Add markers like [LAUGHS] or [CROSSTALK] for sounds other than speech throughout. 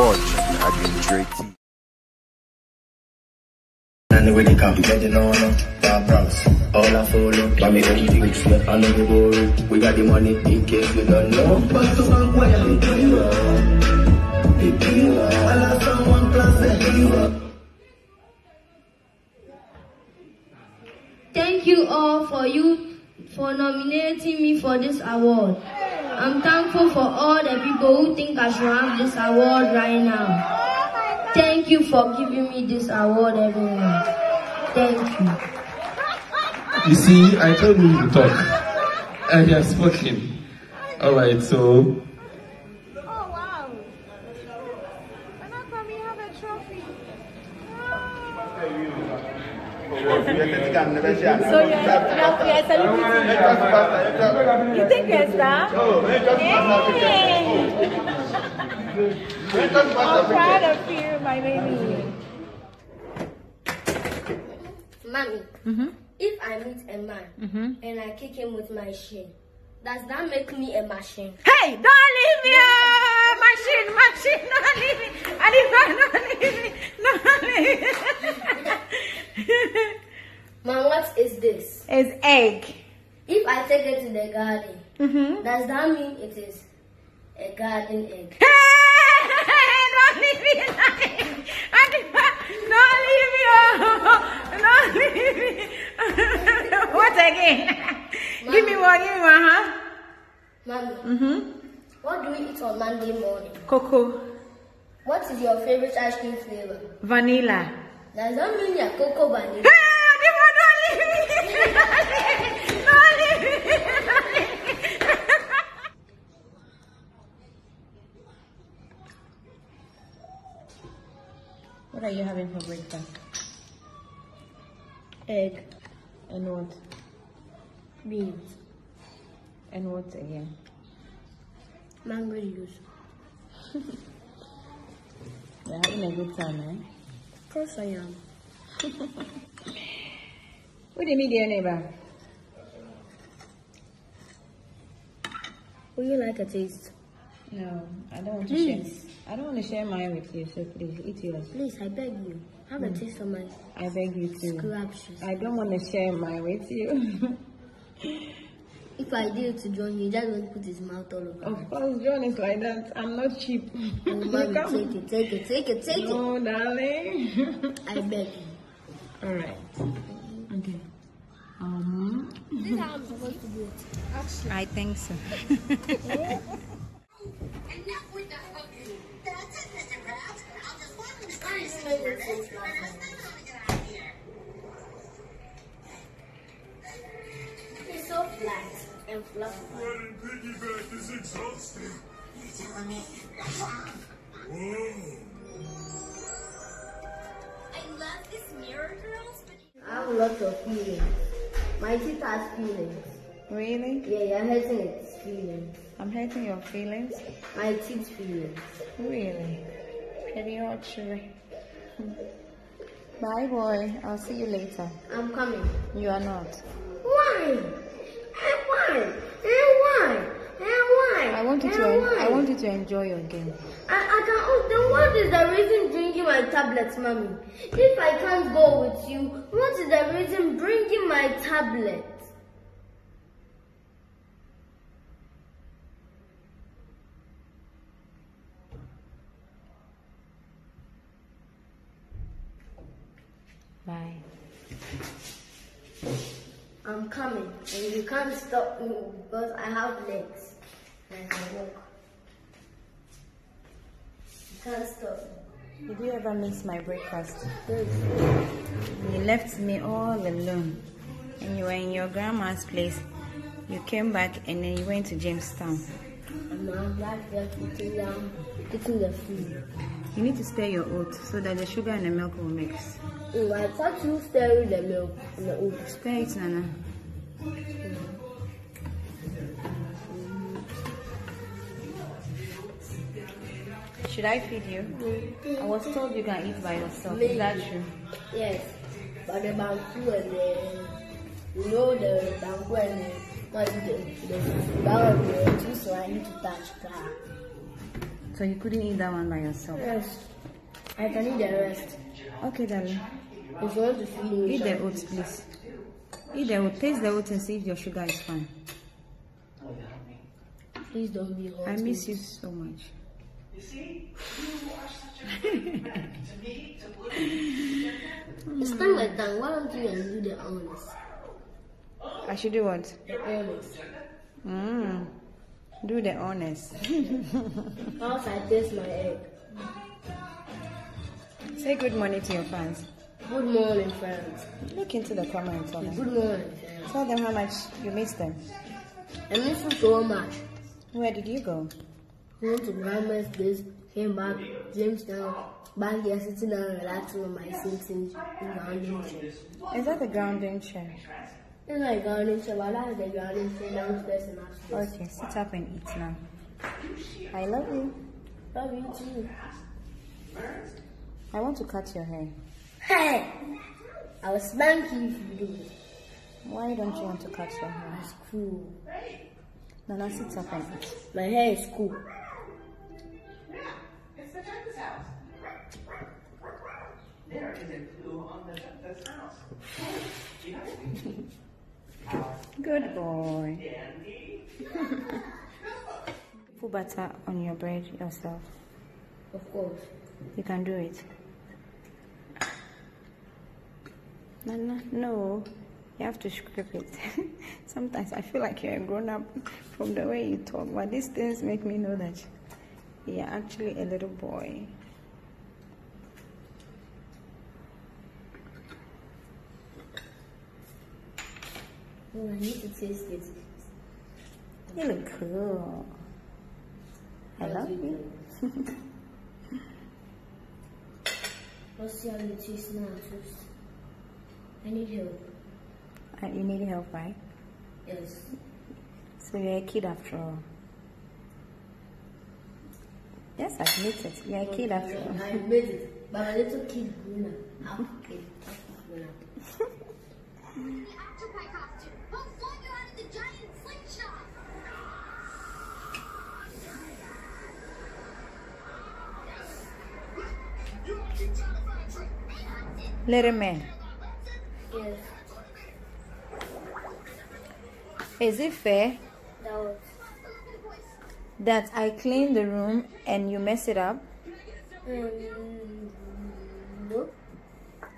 watching Adwenkyere TV. And when they come, get the no no, that bros. All I follow, but me don't quick sweat, I know we. We got the money in case we don't know. But to bank where we do Big deal, I love someone plus the hero. Thank you all for you for nominating me for this award. I'm thankful for all the people who think I should have this award right now. Thank you for giving me this award, everyone. Thank you. You see, I told you to talk, and he has spoken. All right, so Oh wow! And how come you have a trophy? I'm proud of you, my baby. Mommy, if I meet a man and I kick him with my shin, does that make me a machine? Hey, don't leave me! ah! Machine, machine, don't leave me! Alifa, don't leave me! Don't leave me! [LAUGHS] Mom, what is this? It's egg. If I take it to the garden, Mm-hmm. does that mean it is a garden egg? Hey, [LAUGHS] don't leave me! Don't leave me! Don't leave me! Don't leave me! what again? [LAUGHS] Give me one, give me one, huh? Mommy, Mm-hmm. what do we eat on Monday morning? Cocoa, What is your favorite ice cream flavor? vanilla. Does that mean you're cocoa vanilla? Hey, Alifa, don't leave me! Don't leave me! Don't leave me! What are you having for breakfast? Egg, And what? beans, And what again? mango juice. You're having a good time, eh? Of course I am. What do you mean, dear neighbor? Would you like a taste? No, I don't want to Please. share. I don't want to share mine with you, so please eat yours. Please, I beg you. Have a hmm. taste of my I beg you to. scrumptious. I don't want to share mine with you. [LAUGHS] If I did it to John, he just won't put his mouth all over. of course, John is like that. I'm not cheap. [LAUGHS] Oh, mommy, take it, take it, take it, take it. No, darling. I beg you. [LAUGHS] All right. Okay. Um, This is how I'm supposed to do it. I think so. [LAUGHS] It's Running piggyback is exhausting. I love this mirror, girls, but I have a lot of feelings. My teeth has feelings. Really? Yeah, you're hurting its feelings. I'm hurting your feelings? My teeth feelings. Really? Very hot, Shuri. Bye, boy. I'll see you later. I'm coming. You are not. Why? And why? And why? And why? I want you to. I want you to enjoy your game. I, I can, oh, then what is the reason bringing my tablets, mommy? If I can't go with you, what is the reason bringing my tablet? Bye. I'm coming, and you can't stop me because I have legs and I walk. You can't stop. Did you ever miss my breakfast? Yes. You left me all alone. And you were in your grandma's place. You came back and then you went to Jamestown. And I'm back eating, the food. You need to spare your oats so that the sugar and the milk will mix. Oh, I thought you stirring the milk and the oats. Spare it, Nana. Should I feed you? I was told you can eat by yourself. Is that true? Yes, but the bamboo and the, you know the bamboo and the, is the, the the juice, I need to touch that. So you couldn't eat that one by yourself? Yes. I can eat the rest. Okay, darling. If you want to feed me, Eat the oats, please. Eat the oats. Taste the oats and see if your sugar is fine. please don't be hot. I miss you so much. It's time like that. Why don't you guys do the honest? I should do what? The honest. Mm. Do the honest. Else I taste my egg. Say good morning to your fans. Good morning, friends. Look into the camera and tell them. Good morning, friends. Tell them how much you miss them. I miss you so much. Where did you go? Went to grandma's place, came back, Jamestown, back here sitting down relaxing on my sitting grounding chair. Is that the grounding chair? It's like grounding chair, but that's the grounding chair downstairs and upstairs. Okay, sit up and eat now. I love you. Love you too. I want to cut your hair. Hey! I will spank you if you do it. Why don't you want to cut your hair? It's cool. Nana, sit up and eat. My hair is cool. Good boy. [LAUGHS] Put butter on your bread yourself. Of course. You can do it. Nana, no. You have to scrape it. [LAUGHS] Sometimes I feel like you're a grown up from the way you talk, but these things make me know that you're actually a little boy. Oh, I need to taste it. You look cool. I love you. [LAUGHS] Let's see how you taste now first. I need help. Uh, You need help, right? Yes. So you're a kid after all. Yes, admit it. You're a kid after all. I admit it. But my little kid grew up. Half kid, half grown up. [LAUGHS] Little man, Yes. is it fair That that I clean the room and you mess it up? Um, no.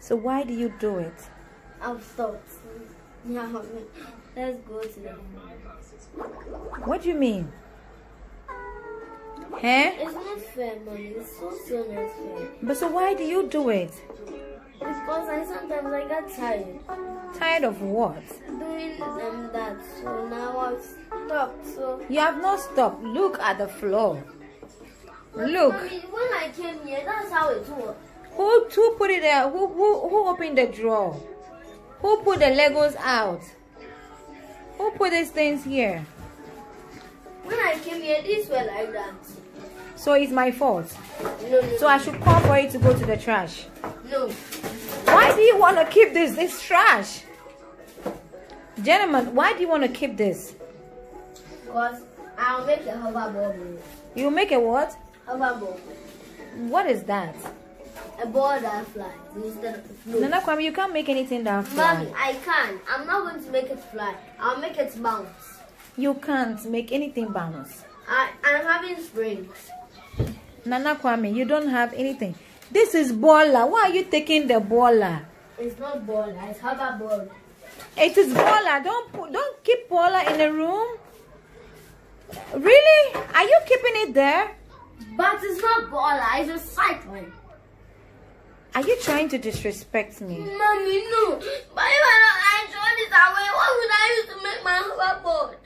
So why do you do it? I've stopped. Now, let's go to the. What do you mean? Huh? It's not fair, mommy. It's so, so not fair. But so why do you do it? Because I sometimes I get tired Tired of what? doing um, that. So now I've stopped. So. You have not stopped. Look at the floor. Look. Mommy, when I came here, that's how it was. Who who put it there? Who who who opened the drawer? Who put the Legos out? Who put these things here? When I came here, these were like that. So it's my fault. No, no, So I should call for you to go to the trash. no. Why do you want to keep this? It's trash. Gentlemen, why do you want to keep this? Because I'll make a hoverboard. You make a what? Hoverboard. What is that? A board that flies instead of a float. Nana Kwame, you can't make anything that fly. Mommy, I can. I'm not going to make it fly. I'll make it bounce. You can't make anything bounce. I, I'm having springs. Nana Kwame, you don't have anything. This is baller. Why are you taking the baller? It's not ball, it's hoverboard. It is baller. Don't put, don't keep baller in the room. Really? Are you keeping it there? But it's not ball, it's just cycling. Are you trying to disrespect me? Mommy, no. But if I don't throw this away, what would I use to make my hoverboard?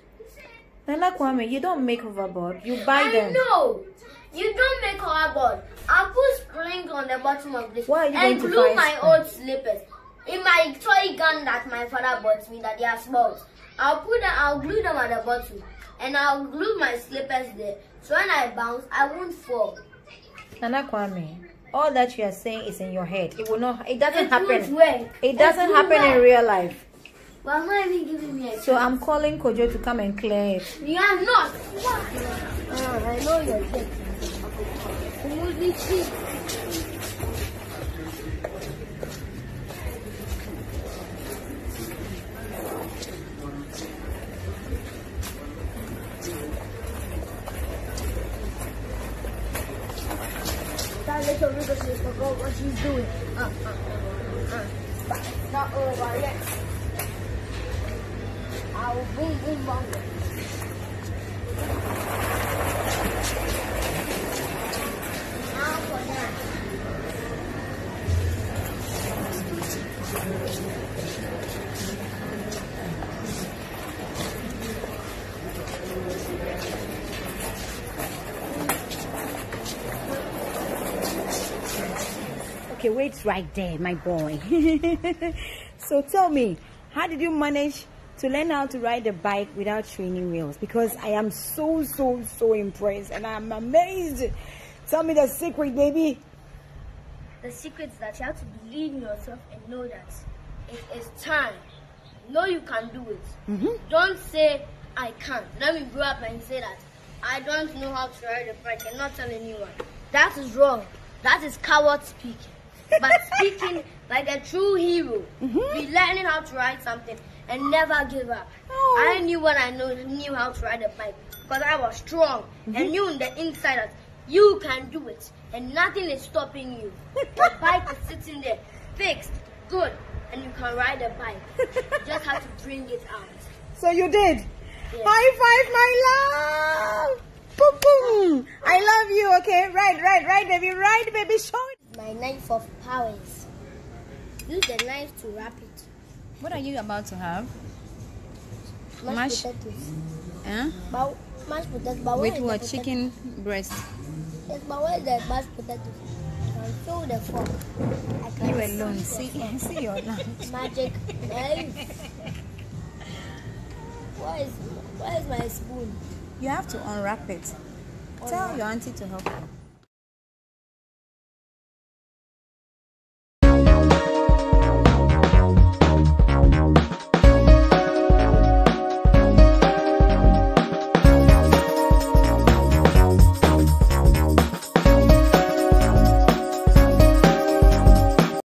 Nana Kwame, you don't make hoverboard. You buy I them. know. You don't make hoverboard. I'll put springs on the bottom of this Why are you and glue my old slippers. In my toy gun that my father bought me that they are small. I'll put them, I'll glue them at the bottom. And I'll glue my slippers there. So when I bounce, I won't fall. Nana Kwame, all that you are saying is in your head. It will not. It doesn't It happen. work. It doesn't It happen won't in real life. But I'm not even giving me a So I'm calling Kojo to come and clear it. You are not. Why? Uh, I know you're cheap. That little Rita she forgot what she's doing. Uh, uh, uh, uh. Not over yet. I'll boom boom boom. Okay, wait right there, my boy. [LAUGHS] so tell me, how did you manage to learn how to ride a bike without training wheels? Because I am so, so, so impressed and I'm amazed. Tell me the secret, baby. The secret is that you have to believe in yourself and know that it is time. Know you can do it. Mm-hmm. Don't say I can't. Let me grow up and say that I don't know how to ride a bike and not tell anyone. That is wrong. That is coward speaking. But speaking like a true hero, mm-hmm. be learning how to ride something and never give up. Oh. I knew when I know, knew how to ride a bike because I was strong and mm-hmm. knew in the inside that you can do it and nothing is stopping you. the [LAUGHS] bike is sitting there, fixed, good, and you can ride a bike. You just have to bring it out. So you did. Yes. High five, my love. Boom, boom. I love you, okay? Right, right, right, baby. Right, baby. Show. My knife of powers. Use the knife to wrap it. What are you about to have? Mashed Mash- potatoes. Huh? But mashed potatoes. But With what? the Chicken breast. Yes, but where is the mashed potatoes? I feel the fork. I can You alone. the See, [LAUGHS] see your knife. magic knife. Where is where is my spoon? You have to unwrap it. Tell your auntie to help you.